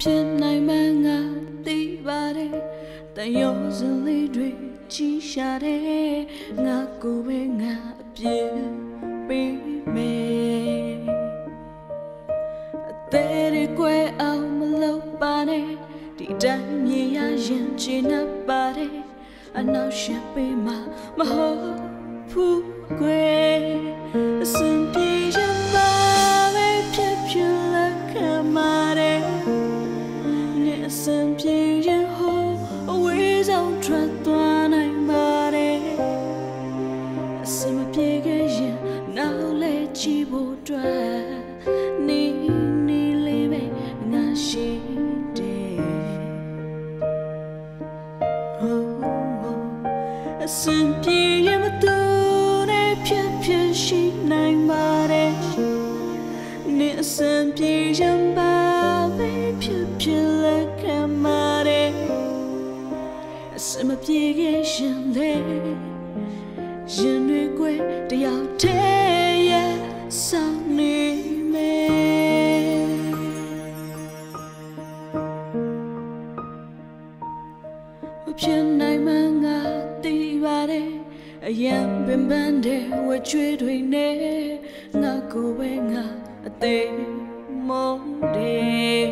ဖြစ်နိုင်မှန်းငါသိပါတယ်တန်ရောစလေးတွေကြီးရှာတယ်ငါကိုပဲငါအပြည့်ပေးမယ်အသေးတွေကွယ်အောင်မလုပ်ပါနဲ့ဒီတိုင်းမြင်ရရင်ချင်ပ်ပါတယ်အနောက်ရှင်ပေးမှာမဟုတ်ဘူးကွယ် အစင်ပြေရမတူနဲ့ဖြစ်ဖြစ်ရှိနိုင်ပါတယ်နေအစင်ပြေရင်ပါပဲဖြစ်ဖြစ်လက်ခံပါတယ်အစင်မပြေခဲ့ရှင်လေရင်တွေကိုယ်တယောက်တည်းရဲ့ဆောင်နေမယ်မဖြစ်နိုင်မှန်းငါသိပါတယ် အယံပင်ပန်းတဲ့ဝချွေးတွေနဲ့ငါကိုယ်ပဲငါအသေးမုန်းတယ်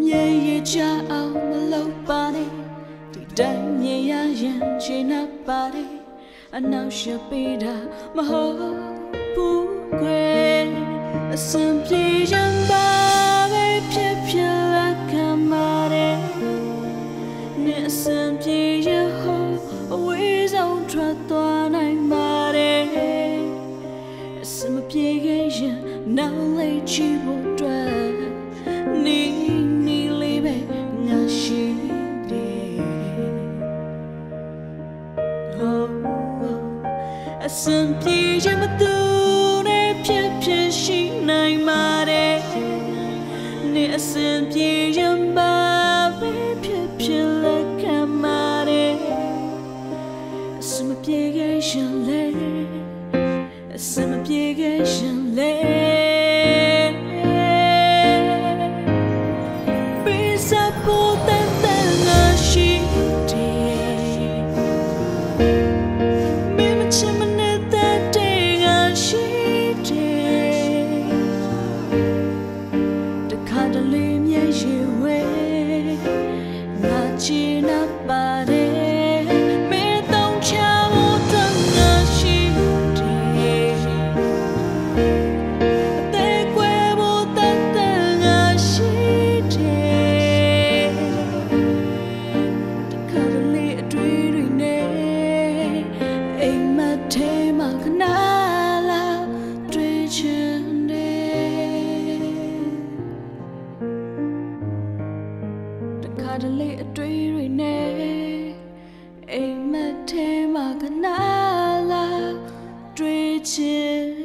မြေရချအောင်မလုပ်ပါနဲ့ဒီတိုင်းမြင်ရရင်ချင်납ပါတယ်အနောက်ရှပေးတာမဟုတ်ဘူးကွယ်အစံပြေရင်ပါပဲ ချီဖို့အတွက်နီနီလေးပဲငါရှိတယ် Oh, oh. အစံပြေရမသူနဲ့ဖြစ်ဖြစ်ရှိနိုင်ပါတယ်နေအစင်ပြေရင်ပါပဲဖြစ်ဖြ ငါချ တခါတလေအတွေ့တွေနဲ့အိမ်မက်ထဲမှာခဏလာတွေ့ချင်